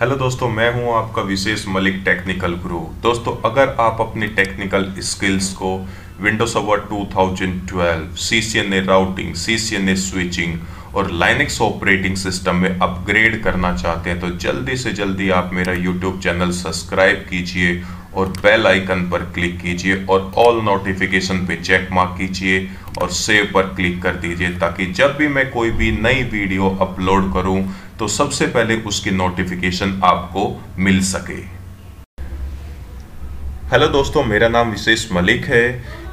Hello दोस्तों, मैं हूँ आपका विशेष मलिक टेक्निकल गुरु दोस्तों, अगर आप अपनी टेक्निकल स्किल्स को Windows server 2012 CCNA routing CCNA switching और लाइनेक्स ऑपरेटिंग सिस्टम में अपग्रेड करना चाहते हैं तो जल्दी से जल्दी आप मेरा यूट्यूब चैनल सब्सक्राइब कीजिए और बेल आइकन पर क्लिक कीजिए और ऑल नोटिफिकेशन पे चेक मार्क कीजिए और सेव पर क्लिक कर दीजिए, ताकि जब भी मैं कोई भी नई वीडियो अपलोड करूँ तो सबसे पहले उसकी नोटिफिकेशन आपको मिल सके। हेलो दोस्तों, मेरा नाम विशेष मलिक है।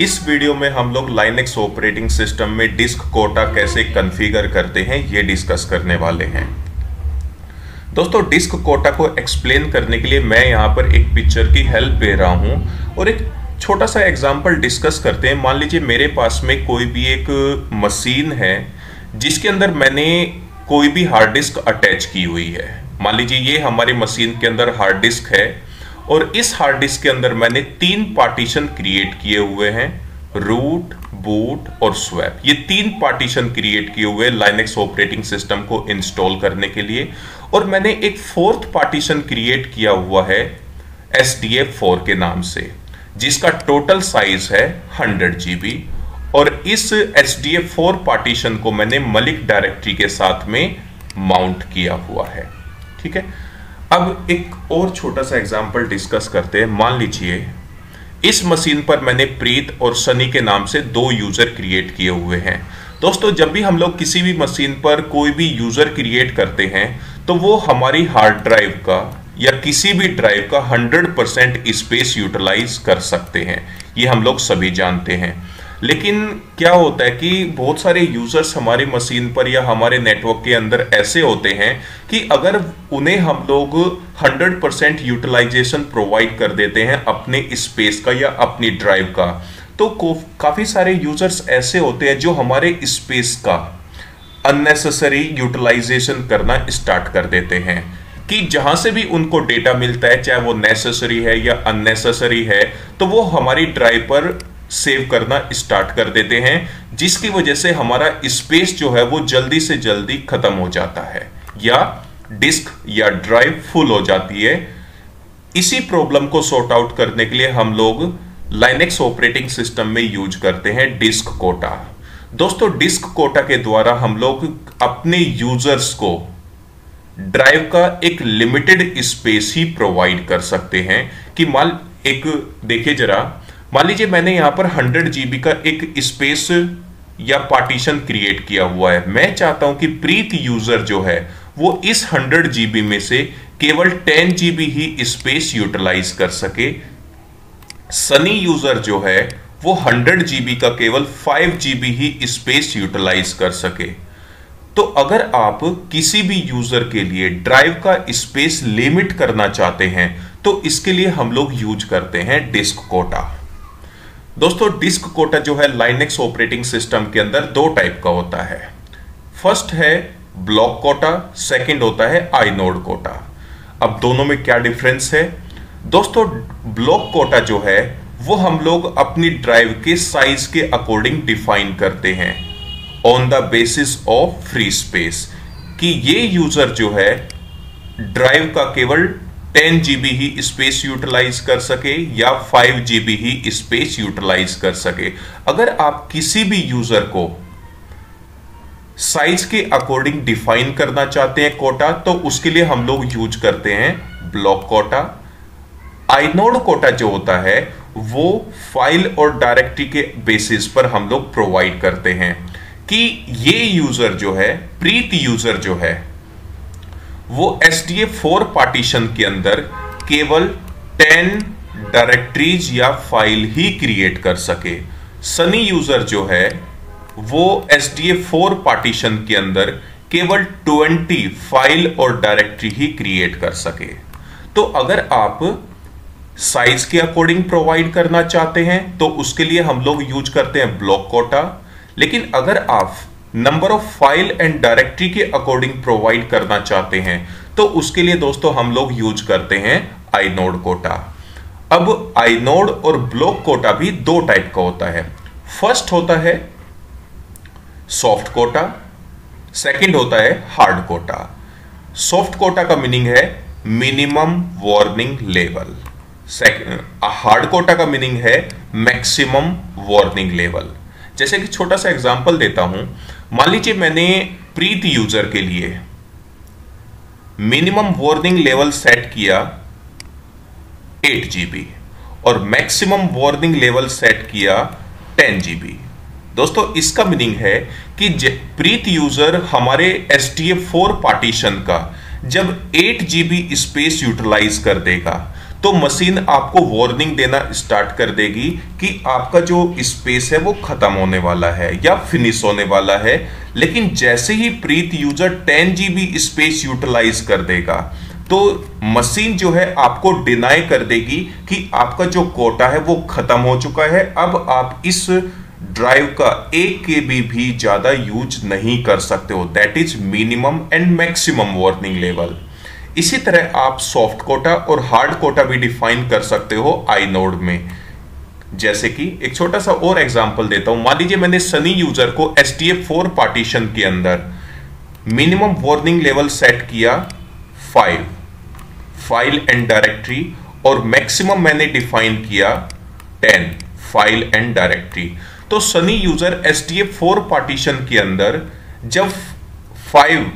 इस वीडियो में हम लोग लाइनेक्स ऑपरेटिंग सिस्टम में डिस्क कोटा कैसे कन्फिगर करते हैं, ये डिस्कस करने वाले हैं। दोस्तों डिस्क कोटा को एक्सप्लेन करने के लिए मैं यहाँ पर एक पिक्चर की हेल्प ले रहा हूँ और एक छोटा सा एग्ज़ाम्पल डिस्कस करते हैं। मान लीजिए मेरे पास में कोई भी एक मशीन है, जिसके अंदर मैंने कोई भी हार्ड डिस्क अटैच की हुई है। मान लीजिए ये हमारी मशीन के अंदर हार्ड डिस्क है और इस हार्ड डिस्क के अंदर मैंने तीन पार्टीशन क्रिएट किए हुए हैं रूट बूट और स्वैप ये तीन पार्टीशन क्रिएट किए हुए लाइनेक्स ऑपरेटिंग सिस्टम को इंस्टॉल करने के लिए और मैंने एक फोर्थ पार्टीशन क्रिएट किया हुआ है एस डी एफ़ फोर के नाम से, जिसका टोटल साइज़ है हंड्रेड जीबी इस S D F four partition को मैंने मलिक डायरेक्टरी के साथ में माउंट किया हुआ है। ठीक है? अब एक और छोटा सा एग्ज़ाम्पल डिस्कस करते हैं। मान लीजिए, इस मशीन पर मैंने प्रीत और सनी के नाम से दो यूज़र क्रिएट किए हुए हैं। दोस्तों, जब भी हम लोग किसी भी मशीन पर कोई भी यूज़र क्रिएट करते हैं तो वो हमारी हार्ड ड्राइव का या किसी भी ड्राइव का 100 परसेंट स्पेस यूटिलाइज कर सकते हैं। ये हम लोग सभी जानते हैं। लेकिन क्या होता है कि बहुत सारे यूज़र्स हमारी मशीन पर या हमारे नेटवर्क के अंदर ऐसे होते हैं कि अगर उन्हें हम लोग 100 परसेंट यूटिलाइजेशन प्रोवाइड कर देते हैं अपने स्पेस का या अपनी ड्राइव का तो काफ़ी सारे यूज़र्स ऐसे होते हैं जो हमारे स्पेस का अननेसेसरी यूटिलाइजेशन करना स्टार्ट कर देते हैं। कि जहाँ से भी उनको डेटा मिलता है, चाहे वो नेसेसरी है या अननेसेसरी है तो वो हमारी ड्राइव पर सेव करना स्टार्ट कर देते हैं, जिसकी वजह से हमारा स्पेस जो है वो जल्दी से जल्दी खत्म हो जाता है, या डिस्क या ड्राइव फुल हो जाती है। इसी प्रॉब्लम को सॉर्ट आउट करने के लिए हम लोग लाइनेक्स ऑपरेटिंग सिस्टम में यूज़ करते हैं डिस्क कोटा। दोस्तों, डिस्क कोटा के द्वारा हम लोग अपने यूज़र्स को ड्राइव का एक लिमिटेड स्पेस ही प्रोवाइड कर सकते हैं कि मान, एक, देखिए जरा मान लीजिए मैंने यहाँ पर 100 जीबी का एक स्पेस या पार्टीशन क्रिएट किया हुआ है। मैं चाहता हूँ कि प्रीत यूज़र जो है, वो इस 100 जीबी में से केवल 10 जीबी ही स्पेस यूटिलाइज कर सके। सनी यूज़र जो है, वो 100 जीबी का केवल 5 जीबी ही स्पेस यूटिलाइज कर सके। तो अगर आप किसी भी यूज़र के लिए ड्राइव का स्पेस लिमिट करना चाहते हैं तो इसके लिए हम लोग यूज़ करते हैं डिस्क कोटा दोस्तों, डिस्क कोटा जो है लाइनेक्स ऑपरेटिंग सिस्टम के अंदर दो टाइप का होता है। फ़र्स्ट है ब्लॉक कोटा सेकंड होता है आई नोड कोटा अब दोनों में क्या डिफरेंस है? दोस्तों ब्लॉक कोटा जो है, वो हम लोग अपनी ड्राइव के साइज़ के अकॉर्डिंग डिफाइन करते हैं on the basis of free space कि ये यूज़र जो है ड्राइव का केवल 10 जीबी ही स्पेस यूटिलाइज कर सके या 5 जीबी ही स्पेस यूटिलाइज कर सके। अगर आप किसी भी यूज़र को साइज़ के अकॉर्डिंग डिफाइन करना चाहते हैं कोटा तो उसके लिए हम लोग यूज़ करते हैं ब्लॉक कोटा। आईनोड कोटा जो होता है, वो फ़ाइल और डायरेक्टरी के बेसिस पर हम लोग प्रोवाइड करते हैं कि ये यूज़र जो है, प्रीत यूज़र जो है वो S D A four partition के अंदर केवल टेन डायरेक्टरीज या फ़ाइल ही क्रिएट कर सके। सनी यूज़र जो है, वो S D A four partition के अंदर केवल ट्वेंटी फ़ाइल और डायरेक्टरी ही क्रिएट कर सके। तो अगर आप साइज़ के अकॉर्डिंग प्रोवाइड करना चाहते हैं तो उसके लिए हम लोग यूज़ करते हैं ब्लॉक कोटा लेकिन अगर आप number of file and directory के अकॉर्डिंग प्रोवाइड करना चाहते हैं। तो उसके लिए दोस्तों हम लोग यूज़ करते हैं आईनोड कोटा अब आईनोड और ब्लॉक कोटा भी दो टाइप का होता है। फ़र्स्ट होता है सॉफ्ट कोटा सेकंड होता है हार्ड कोटा सॉफ्ट कोटा का मीनिंग है minimum warning level hard quota का मीनिंग है मैक्सिमम वार्निंग लेवल जैसे कि छोटा सा एग्ज़ाम्पल देता हूँ। मान लीजिए मैंने प्रीत यूज़र के लिए मिनिमम वार्निंग लेवल सेट किया 8 जीबी और मैक्सिमम वार्निंग लेवल सेट किया 10 जीबी दोस्तों, इसका मीनिंग है कि प्रीत यूज़र हमारे S T A four partition का जब 8 जीबी स्पेस यूटिलाइज कर देगा तो मशीन आपको वार्निंग देना स्टार्ट कर देगी कि आपका जो स्पेस है वो खत्म होने वाला है या फिनिश होने वाला है। लेकिन जैसे ही Preet user 10 GB space utilize कर देगा तो मशीन जो है आपको डिनाई कर देगी कि आपका जो कोटा है वो खत्म हो चुका है। अब आप इस ड्राइव का एक के बी भी ज़्यादा यूज़ नहीं कर सकते हो। That is minimum and maximum warning level इसी तरह आप सॉफ्ट कोटा और हार्ड कोटा भी डिफाइन कर सकते हो आई नोड में। जैसे कि एक छोटा सा और एग्जांपल देता हूँ। मान लीजिए मैंने सनी यूज़र को S T F four partition के अंदर मिनिमम वार्निंग लेवल सेट किया फाइव फ़ाइल एंड डायरेक्टरी और मैक्सिमम मैंने डिफाइन किया टेन फ़ाइल एंड डायरेक्टरी तो Sunny user S T F four partition के अंदर जब फाइव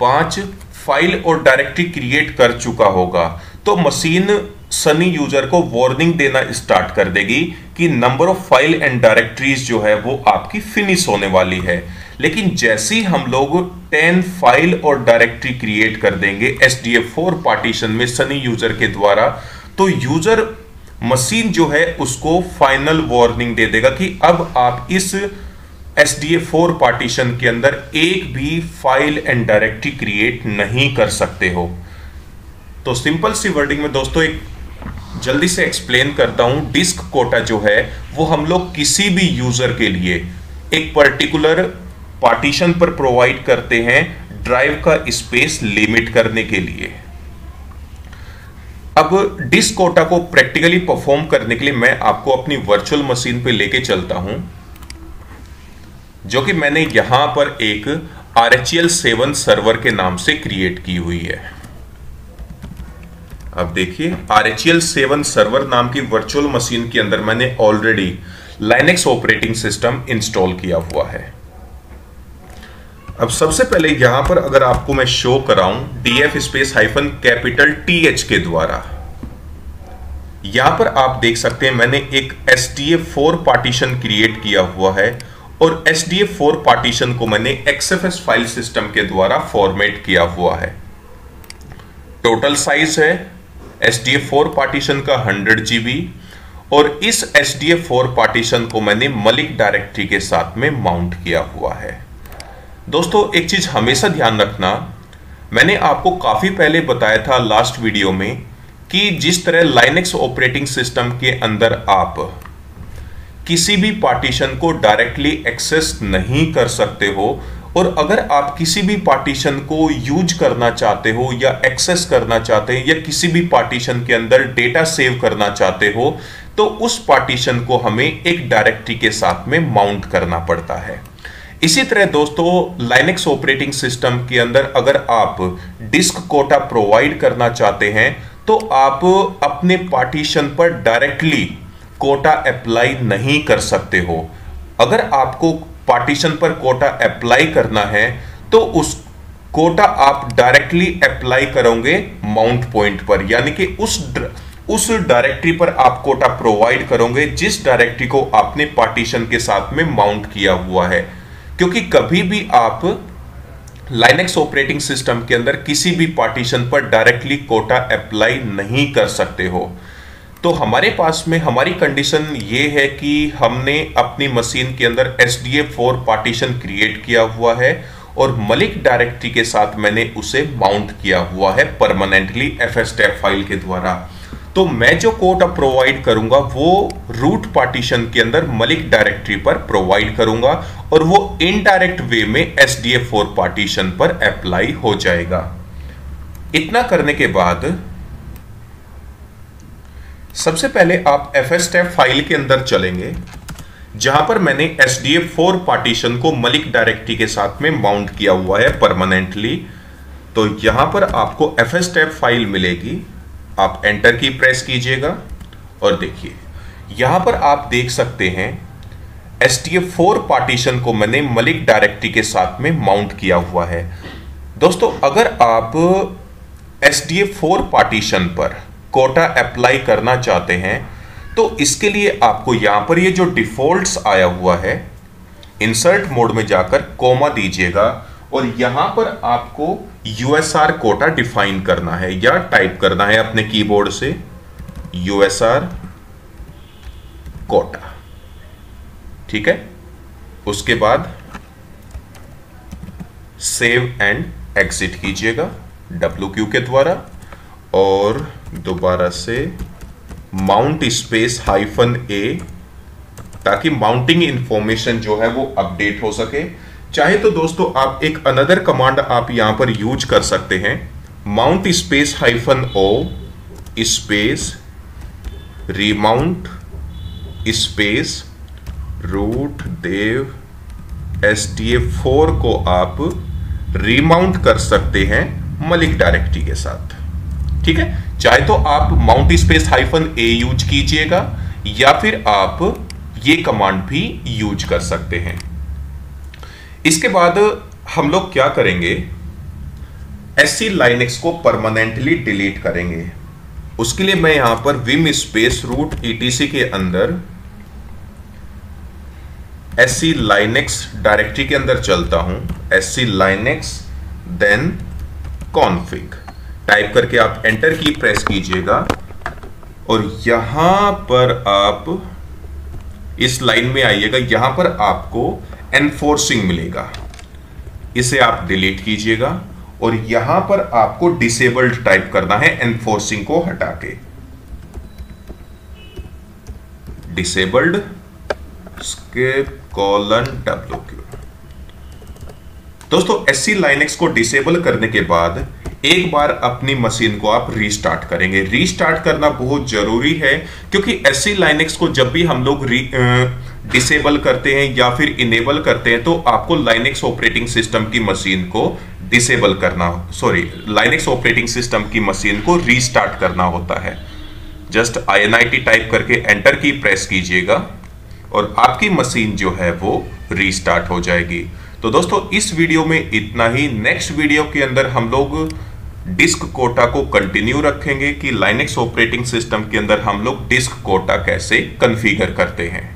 पाँच फ़ाइल और डायरेक्टरी क्रिएट कर चुका होगा तो मशीन सनी यूज़र को वार्निंग देना स्टार्ट कर देगी कि number of file and directories जो है वो आपकी फिनिश होने वाली है। लेकिन जैसे ही हम लोग 10 फ़ाइल और डायरेक्टरी क्रिएट कर देंगे S D F four partition में सनी यूज़र के द्वारा तो यूज़र मशीन जो है उसको फाइनल वार्निंग दे देगा कि अब आप इस S D A four partition के अंदर एक भी फ़ाइल एंड डायरेक्टरी क्रिएट नहीं कर सकते हो। तो सिंपल सी वर्डिंग में दोस्तों एक जल्दी से एक्सप्लेन करता हूँ। डिस्क कोटा जो है, वो हम लोग किसी भी यूज़र के लिए एक पर्टिकुलर पार्टीशन पर प्रोवाइड करते हैं ड्राइव का स्पेस लिमिट करने के लिए। अब डिस्क कोटा को प्रैक्टिकली परफॉर्म करने के लिए मैं आपको अपनी वर्चुअल मशीन पे लेके चलता हूँ। जो कि मैंने यहाँ पर एक R H L seven server के नाम से क्रिएट की हुई है। अब देखिए R H L seven server नाम की वर्चुअल मशीन के अंदर मैंने already Linux operating system install किया हुआ है। अब सबसे पहले यहाँ पर अगर आपको मैं show कराऊं D F space hyphen capital T H के द्वारा, यहाँ पर आप देख सकते हैं मैंने एक S T F four partition create किया हुआ है। और S D F four partition को मैंने एक्सएफएस फ़ाइल सिस्टम के द्वारा फॉर्मेट किया हुआ है। टोटल साइज़ है S D F four partition का हंड्रेड जीबी और इस S D F four partition को मैंने मलिक डायरेक्टरी के साथ में माउंट किया हुआ है। दोस्तों, एक चीज़ हमेशा ध्यान रखना, मैंने आपको काफ़ी पहले बताया था लास्ट वीडियो में कि जिस तरह लाइनेक्स ऑपरेटिंग सिस्टम के अंदर आप किसी भी पार्टीशन को डायरेक्टली एक्सेस नहीं कर सकते हो, और अगर आप किसी भी पार्टीशन को यूज़ करना चाहते हो या एक्सेस करना चाहते हैं, या किसी भी पार्टीशन के अंदर डेटा सेव करना चाहते हो तो उस पार्टीशन को हमें एक डायरेक्टरी के साथ में माउंट करना पड़ता है। इसी तरह दोस्तों लाइनेक्स ऑपरेटिंग सिस्टम के अंदर अगर आप डिस्क कोटा प्रोवाइड करना चाहते हैं तो आप अपने पार्टीशन पर डायरेक्टली कोटा अप्लाई नहीं कर सकते हो। अगर आपको पार्टीशन पर कोटा अप्लाई करना है तो उस कोटा आप डायरेक्टली अप्लाई करोगे माउंट पॉइंट पर। यानी कि उस उस डायरेक्टरी पर आप कोटा प्रोवाइड करोगे, जिस डायरेक्टरी को आपने पार्टीशन के साथ में माउंट किया हुआ है। क्योंकि कभी भी आप लाइनेक्स ऑपरेटिंग सिस्टम के अंदर किसी भी पार्टीशन पर डायरेक्टली कोटा अप्लाई नहीं कर सकते हो। तो हमारे पास में हमारी कंडीशन ये है कि हमने अपनी मशीन के अंदर S D A four partition create किया हुआ है और मलिक डायरेक्टरी के साथ मैंने उसे माउंट किया हुआ है परमानेंटली एफ़ एस फ़ाइल के द्वारा। तो मैं जो कोड अब प्रोवाइड करूँगा, वो रूट पार्टीशन के अंदर मलिक डायरेक्टरी पर प्रोवाइड करूँगा और वो इनडायरेक्ट वे में S D A four partition पर अप्लाई हो जाएगा। इतना करने के बाद सबसे पहले आप एफ़ एस टैप फ़ाइल के अंदर चलेंगे, जहाँ पर मैंने S D F four partition को मलिक डायरेक्टरी के साथ में माउंट किया हुआ है परमानेंटली तो यहाँ पर आपको एफ़ एस टैप फ़ाइल मिलेगी। आप एंटर की प्रेस कीजिएगा और देखिए, यहाँ पर आप देख सकते हैं S T F four partition को मैंने मलिक डायरेक्टरी के साथ में माउंट किया हुआ है। दोस्तों, अगर आप S D F four partition पर कोटा अप्लाई करना चाहते हैं तो इसके लिए आपको यहाँ पर ये जो डिफॉल्ट्स आया हुआ है इंसर्ट मोड में जाकर कोमा दीजिएगा और यहाँ पर आपको यूएसआर कोटा डिफाइन करना है या टाइप करना है अपने कीबोर्ड से। USR quota. ठीक है? उसके बाद सेव एंड एग्जिट कीजिएगा डब्ल्यू क्यू के द्वारा और दोबारा से माउंट स्पेस हाइफन ए, ताकि माउंटिंग इंफॉर्मेशन जो है वो अपडेट हो सके। चाहे तो दोस्तों आप एक अनदर कमांड आप यहाँ पर यूज़ कर सकते हैं। Mount space hyphen O, space remount space root dev S T A four को आप रीमाउंट कर सकते हैं मलिक डायरेक्टरी के साथ। ठीक है? चाहे तो आप mount space hyphen A use कीजिएगा, या फिर आप ये कमांड भी यूज़ कर सकते हैं। इसके बाद हम लोग क्या करेंगे? एस सी लाइनेक्स को परमानेंटली डिलीट करेंगे। उसके लिए मैं यहाँ पर विम स्पेस रूट ईटीसी के अंदर एस सी लाइनेक्स डायरेक्टरी के अंदर चलता हूँ। S E Linux then config type करके आप एंटर की प्रेस कीजिएगा। और यहाँ पर आप इस लाइन में आइएगा, यहाँ पर आपको एनफोर्सिंग मिलेगा। इसे आप डिलीट कीजिएगा और यहाँ पर आपको डिसेबल्ड टाइप करना है एनफोर्सिंग को हटा के। डिसेबल्ड स्केप कॉलन डब्ल्यू दोस्तों एस सी लाइनेक्स को डिसेबल करने के बाद एक बार अपनी मशीन को आप रीस्टार्ट करेंगे। रीस्टार्ट करना बहुत ज़रूरी है, क्योंकि एस सी लाइनेक्स को जब भी हम लोग डिसेबल करते हैं या फिर इनेबल करते हैं तो आपको लाइनेक्स ऑपरेटिंग सिस्टम की मशीन को डिसेबल करना सॉरी लाइनेक्स ऑपरेटिंग सिस्टम की मशीन को रीस्टार्ट करना होता है। जस्ट आई टाइप करके एंटर की प्रेस कीजिएगा और आपकी मशीन जो है वो रीस्टार्ट हो जाएगी। तो दोस्तों, इस वीडियो में इतना ही। नेक्स्ट वीडियो के अंदर हम लोग डिस्क कोटा को कंटिन्यू रखेंगे कि लाइनेक्स ऑपरेटिंग सिस्टम के अंदर हम लोग डिस्क कोटा कैसे कन्फिगर करते हैं।